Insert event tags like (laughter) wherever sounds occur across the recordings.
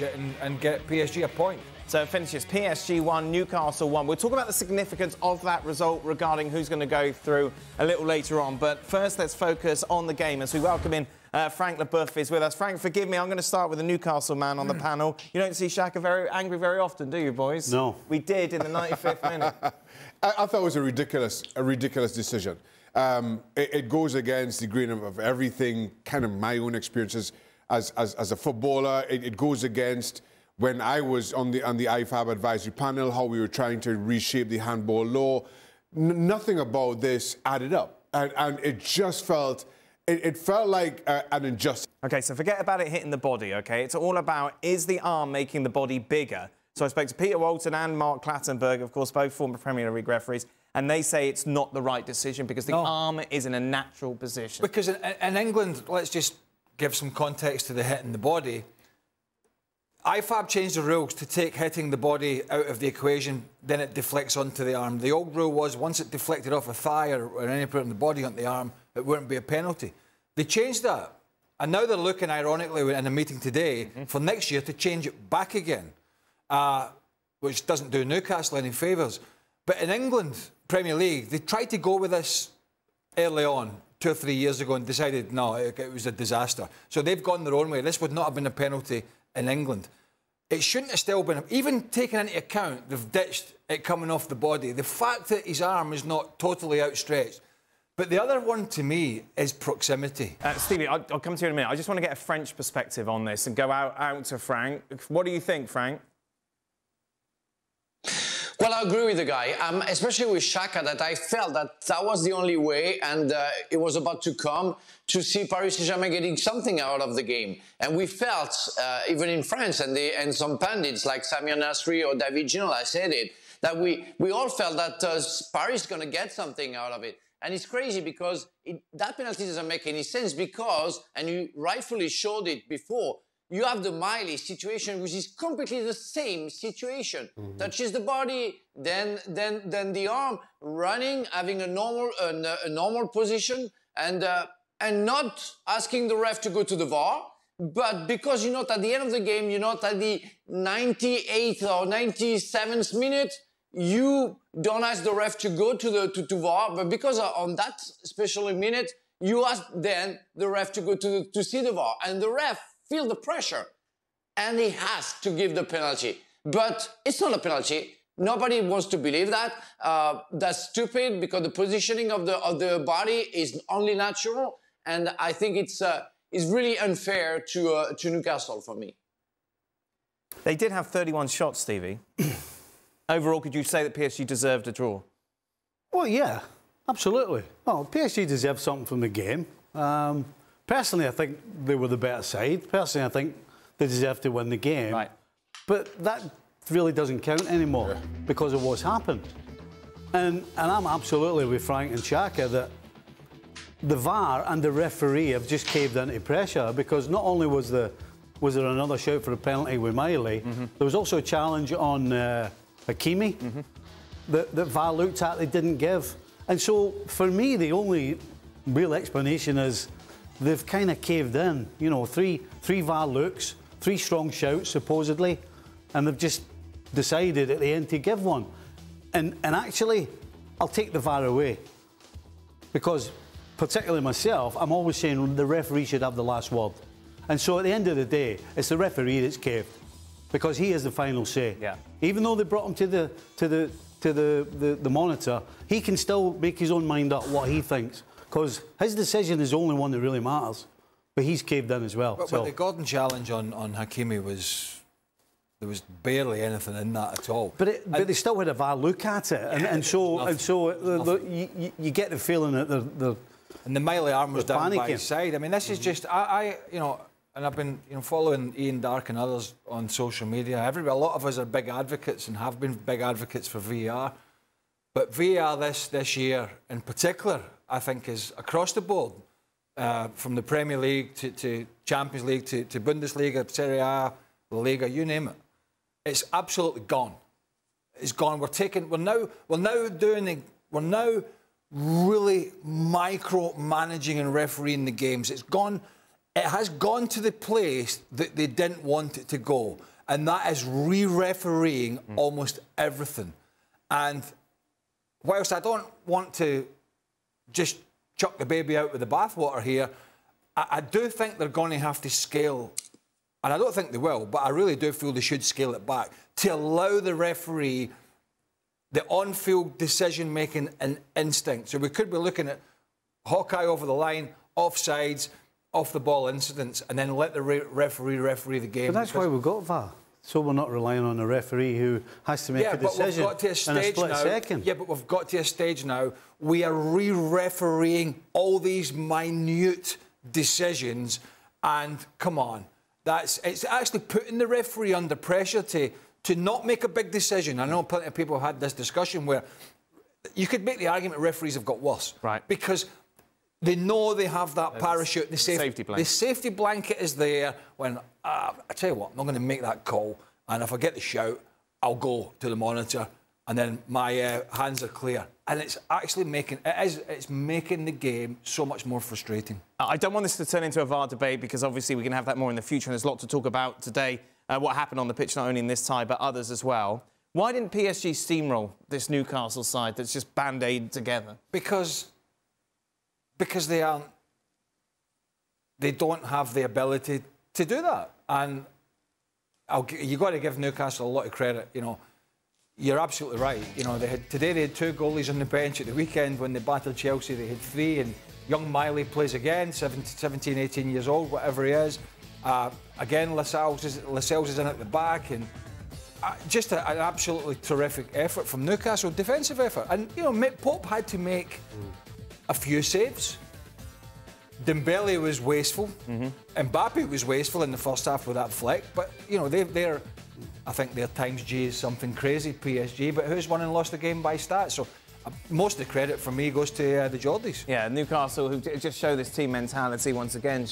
match it and, and get PSG a point. So it finishes PSG 1, Newcastle 1. We'll talk about the significance of that result regarding who's going to go through a little later on. But first, let's focus on the game as we welcome in uh, Frank Leboeuf is with us. Frank, forgive me, I'm going to start with the Newcastle man on the panel. You don't see Shaka very angry very often, do you, boys? No. We did in the 95th minute. (laughs) I, I, thought it was a ridiculous, a ridiculous decision. Um, it, it, goes against the grain of, of, everything, kind of my own experiences as, as, as a footballer. It, it, goes against when I was on the, on the IFAB advisory panel, how we were trying to reshape the handball law. N nothing about this added up. And, and it just felt it, it felt like uh, an injustice. OK, so forget about it hitting the body, OK? It's all about, is the arm making the body bigger? So I spoke to Peter Walton and Mark Clattenburg, of course, both former Premier League referees, and they say it's not the right decision because the no. arm is in a natural position. Because in, in England, let's just give some context to the hit in the body. IFAB changed the rules to take hitting the body out of the equation, then it deflects onto the arm. The old rule was once it deflected off a thigh or, or any part of the body onto the arm, it wouldn't be a penalty. They changed that. And now they're looking, ironically, in a meeting today mm -hmm. for next year to change it back again, uh, which doesn't do Newcastle any favours. But in England, Premier League, they tried to go with this early on, two or three years ago, and decided, no, it, it was a disaster. So they've gone their own way. This would not have been a penalty in England. It shouldn't have still been, even taking into account they've ditched it coming off the body, the fact that his arm is not totally outstretched, but the other one to me is proximity. Uh, Stevie, I'll, I'll, come to you in a minute. I just want to get a French perspective on this and go out, out to Frank. What do you think, Frank? Well, I agree with the guy, um, especially with Shaka, that I felt that that was the only way, and uh, it was about to come to see Paris Saint-Germain getting something out of the game. And we felt, uh, even in France, and, the, and some pundits like Samir Nasri or David Ginola said it, that we, we all felt that uh, Paris is going to get something out of it. And it's crazy because it, that penalty doesn't make any sense because, and you rightfully showed it before, you have the Miley situation, which is completely the same situation. Mm -hmm. Touches the body, then, then, then the arm, running, having a normal, uh, a normal position, and, uh, and not asking the ref to go to the VAR. But because you're not at the end of the game, you're not at the 98th or 97th minute, you don't ask the ref to go to the to, to VAR, but because on that special minute, you ask then the ref to go to, the, to see the VAR, and the ref feel the pressure, and he has to give the penalty. But it's not a penalty. Nobody wants to believe that. Uh, that's stupid because the positioning of the of the body is only natural, and I think it's uh, it's really unfair to uh, to Newcastle for me. They did have 31 shots, Stevie. (clears throat) Overall, could you say that PSG deserved a draw? Well, yeah, absolutely. Well, PSG deserved something from the game. Um, personally, I think they were the better side. Personally, I think they deserved to win the game. Right. But that really doesn't count anymore yeah. because of what's happened. And, and I'm absolutely with Frank and Shaka that the VAR and the referee have just caved into pressure because not only was the was there another shout for a penalty with Miley, mm -hmm. there was also a challenge on uh, Hakimi mm -hmm. that, that VAR looked at, they didn't give. And so for me, the only real explanation is they've kind of caved in. You know, three, three VAR looks, three strong shouts, supposedly, and they've just decided at the end to give one. And, and actually, I'll take the VAR away. Because, particularly myself, I'm always saying the referee should have the last word. And so at the end of the day, it's the referee that's caved because he has the final say. Yeah. Even though they brought him to the to the to the, the, the monitor, he can still make his own mind up what he thinks because his decision is the only one that really matters. But he's caved in as well. But, so. but the Gordon challenge on, on Hakimi was there was barely anything in that at all. But, it, but they still had a VAR look at it, and, and so and so the, the, you, you, get the feeling that the, the and the Miley arm was down by his side. I mean, this is mm-hmm. just I, I you know and I've been you know following Ian Darke and others on social media. Everybody, a lot of us are big advocates and have been big advocates for VAR. But VAR this this year in particular, I think, is across the board, uh, from the Premier League to, to Champions League to, to Bundesliga, Serie A, La Liga, you name it. It's absolutely gone. It's gone. We're taking. We're now. We're now doing. We're now really micro managing and refereeing the games. It's gone it has gone to the place that they didn't want it to go, and that is re-refereeing mm. almost everything. And whilst I don't want to just chuck the baby out with the bathwater here, I, I do think they're going to have to scale, and I don't think they will, but I really do feel they should scale it back to allow the referee the on-field decision-making and instinct. So we could be looking at Hawkeye over the line, offsides, off the ball incidents, and then let the re referee referee the game. But that's why we've got VAR. So we're not relying on a referee who has to make yeah, a decision but we've got to a stage in a split now, second. Yeah, but we've got to a stage now. We are re-refereeing all these minute decisions, and come on, that's it's actually putting the referee under pressure to to not make a big decision. I know plenty of people have had this discussion where you could make the argument referees have got worse, right? Because they know they have that parachute. The safe, safety blanket. The safety blanket is there when, uh, I tell you what, I'm not going to make that call. And if I get the shout, I'll go to the monitor and then my uh, hands are clear. And it's actually making, it is, it's making the game so much more frustrating. I don't want this to turn into a VAR debate because obviously we can have that more in the future and there's a lot to talk about today, uh, what happened on the pitch, not only in this tie, but others as well. Why didn't PSG steamroll this Newcastle side that's just band-aid together? Because because they aren't, they don't have the ability to do that. And you've got to give Newcastle a lot of credit. You know, you're absolutely right. You know, they had today they had two goalies on the bench. At the weekend when they battled Chelsea, they had three. And young Miley plays again, 17, 18 years old, whatever he is. Uh, again, Lascelles is, Lascelles is in at the back, and uh, just a, an absolutely terrific effort from Newcastle, defensive effort. And you know, Pope had to make a few saves. Dembele was wasteful. Mm-hmm. Mbappe was wasteful in the first half with that flick. But, you know, they, they're, I think their times G is something crazy, PSG. But who's won and lost the game by stats? So uh, most of the credit for me goes to uh, the Geordies. Yeah, Newcastle, who just show this team mentality once again,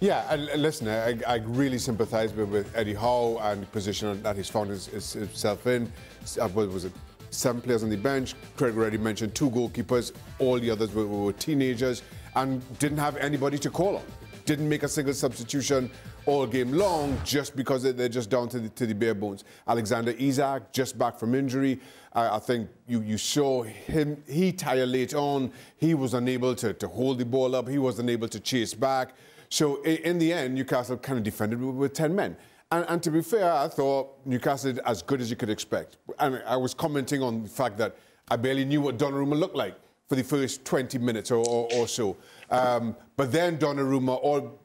Yeah, and listen, I, I really sympathise with, with, Eddie Howe and the position that he's found his, his, himself in. Uh, was it seven players on the bench. Craig already mentioned two goalkeepers. All the others were, were teenagers and didn't have anybody to call on. Didn't make a single substitution all game long just because they're just down to the, to the bare bones. Alexander Isak, just back from injury. I, I think you, you saw him, he tired late on. He was unable to, to hold the ball up. He wasn't able to chase back. So in, the end, Newcastle kind of defended with 10 men. And, and, to be fair, I thought Newcastle did as good as you could expect. And I was commenting on the fact that I barely knew what Donnarumma looked like for the first 20 minutes or, or, or so. Um, but then Donnarumma, all,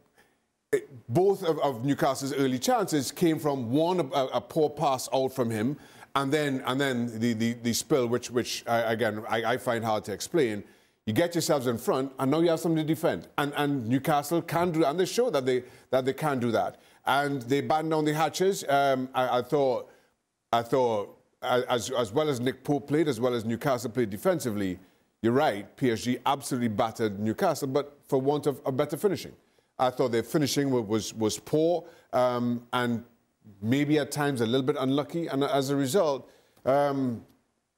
it, both of, of, Newcastle's early chances came from one, a, a, poor pass out from him, and then, and then the, the, the spill, which, which I, again, I, I find hard to explain. You get yourselves in front, and now you have something to defend. And, and Newcastle can do, and they show that they, that they can do that and they battened on the hatches. Um, I, I, thought, I thought, as, as well as Nick Pope played, as well as Newcastle played defensively, you're right, PSG absolutely battered Newcastle, but for want of, a better finishing. I thought their finishing was, was poor um, and maybe at times a little bit unlucky, and as a result, um,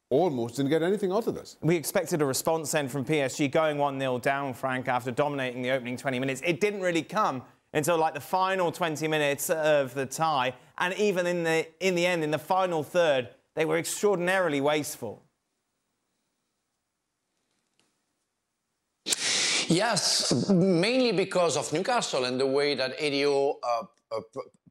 almost didn't get anything out of this. We expected a response then from PSG going 1-0 down, Frank, after dominating the opening 20 minutes. It didn't really come until like the final 20 minutes of the tie. And even in the, in the end, in the final third, they were extraordinarily wasteful. Yes, mainly because of Newcastle and the way that Eddie Howe uh, uh,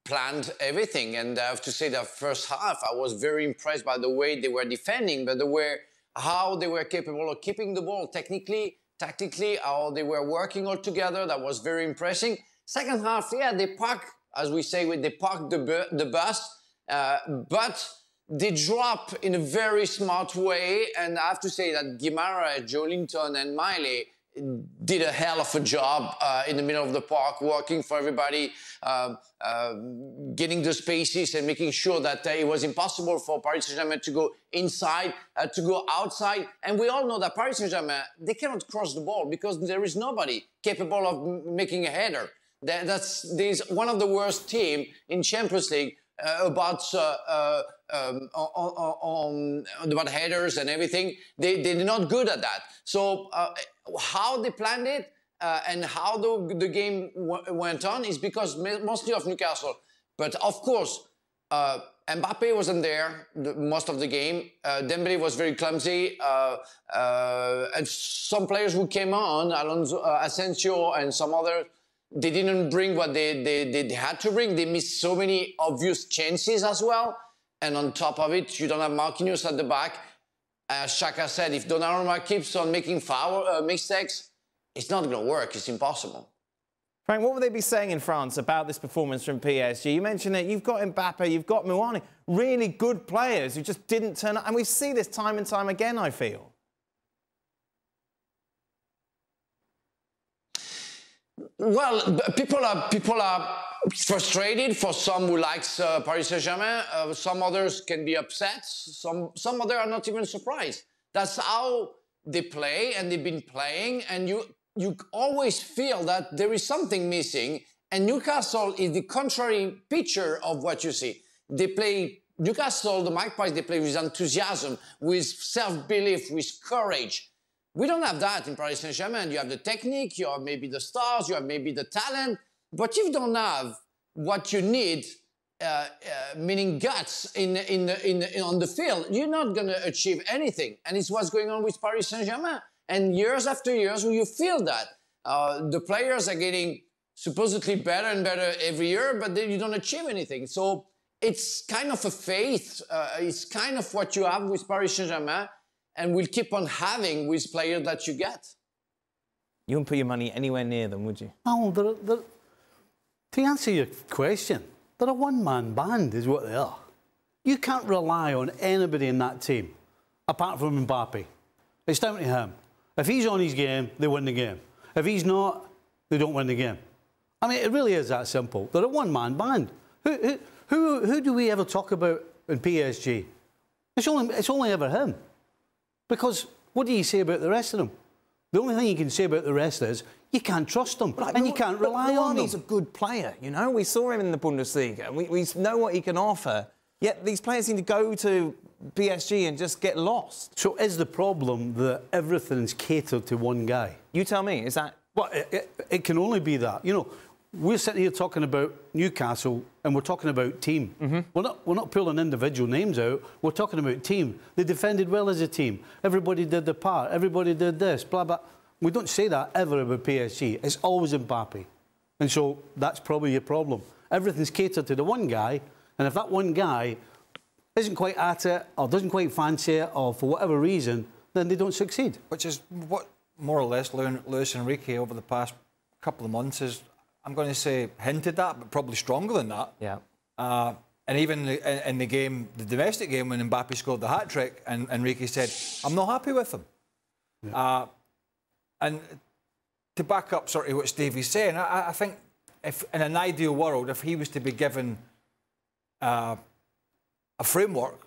planned everything. And I have to say that first half, I was very impressed by the way they were defending, but the way how they were capable of keeping the ball technically, tactically, how they were working all together. That was very impressive. Second half, yeah, they park, as we say, with they park the, the bus, uh, but they drop in a very smart way. And I have to say that Guimaraes, Joelinton, and Miley did a hell of a job uh, in the middle of the park, working for everybody, uh, uh, getting the spaces and making sure that uh, it was impossible for Paris Saint-Germain to go inside, uh, to go outside. And we all know that Paris Saint-Germain, they cannot cross the ball because there is nobody capable of making a header. That, that's one of the worst team in Champions League uh, about uh, uh, um, on, on, about headers and everything. They they're not good at that. So uh, how they planned it, uh, and how the, the game went on is because mostly of Newcastle. But of course, uh, Mbappe wasn't there the, most of the game. Uh, Dembele was very clumsy, uh, uh, and some players who came on, Alonso, Asensio, and some other, they didn't bring what they, they, they had to bring. They missed so many obvious chances as well. And on top of it, you don't have Marquinhos at the back. As Shaka said, if Donnarumma keeps on making foul uh, mistakes, it's not going to work. It's impossible. Frank, what would they be saying in France about this performance from PSG? You mentioned it. You've got Mbappe, you've got Muani, really good players who just didn't turn up. And we see this time and time again, I feel. Well, people are people are frustrated. For some who likes uh, Paris Saint-Germain, uh, some others can be upset. Some some others are not even surprised. That's how they play, and they've been playing. And you you always feel that there is something missing. And Newcastle is the contrary picture of what you see. They play Newcastle, the Magpies, they play with enthusiasm, with self-belief, with courage. We don't have that in Paris Saint-Germain. You have the technique, you have maybe the stars, you have maybe the talent, but you don't have what you need, uh, uh, meaning guts in, in, in, in, on the field. You're not going to achieve anything. And it's what's going on with Paris Saint-Germain. And years after years, you feel that. Uh, the players are getting supposedly better and better every year, but then you don't achieve anything. So it's kind of a faith. Uh, it's kind of what you have with Paris Saint-Germain and will keep on having with players that you get. You wouldn't put your money anywhere near them, would you? Oh, they're, they're, to answer your question, they're a one-man band is what they are. You can't rely on anybody in that team, apart from Mbappe. It's down to him. If he's on his game, they win the game. If he's not, they don't win the game. I mean, it really is that simple. They're a one-man band. Who, who, who, who do we ever talk about in PSG? It's only, it's only ever him. Because what do you say about the rest of them? The only thing you can say about the rest is you can't trust them and you can't rely on them. He's a good player, you know. We saw him in the Bundesliga. We, we know what he can offer. Yet these players seem to go to PSG and just get lost. So is the problem that everything's catered to one guy? You tell me. Is that? Well, it, it, it can only be that. You know, we're sitting here talking about Newcastle and we're talking about team. Mm -hmm. We're, not, we're not pulling individual names out. We're talking about team. They defended well as a team. Everybody did their part. Everybody did this, blah, blah. We don't say that ever about PSG. It's always Mbappe. And so that's probably your problem. Everything's catered to the one guy. And if that one guy isn't quite at it or doesn't quite fancy it or for whatever reason, then they don't succeed. Which is what more or less learned Luis Enrique over the past couple of months is I'm going to say hinted that, but probably stronger than that. Yeah. Uh, and even in the game, the domestic game, when Mbappe scored the hat trick, and Enrique said, "I'm not happy with him." Yeah. Uh, and to back up sort of what Stevie's saying, I, I, think if in an ideal world, if he was to be given uh, a framework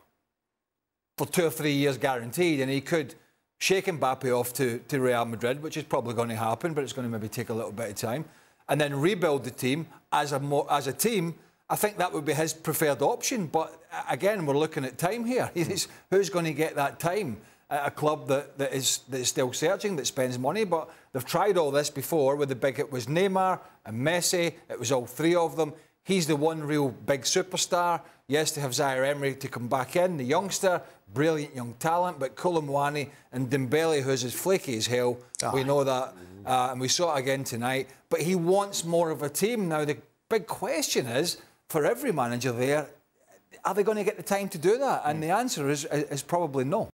for two or three years guaranteed, and he could shake Mbappe off to, to Real Madrid, which is probably going to happen, but it's going to maybe take a little bit of time and then rebuild the team as a, more, as a team, I think that would be his preferred option. But again, we're looking at time here. (laughs) Who's going to get that time? At a club that, that, is, that is still searching, that spends money. But they've tried all this before with the big, it was Neymar and Messi, it was all three of them. He's the one real big superstar. Yes, to have Zaire Emery to come back in, the youngster, brilliant young talent, but Kolo Muani and Dembele, who's as flaky as hell, oh. we know that. Uh, and we saw it again tonight. But he wants more of a team. Now, the big question is, for every manager there, are they going to get the time to do that? And the answer is, is probably no.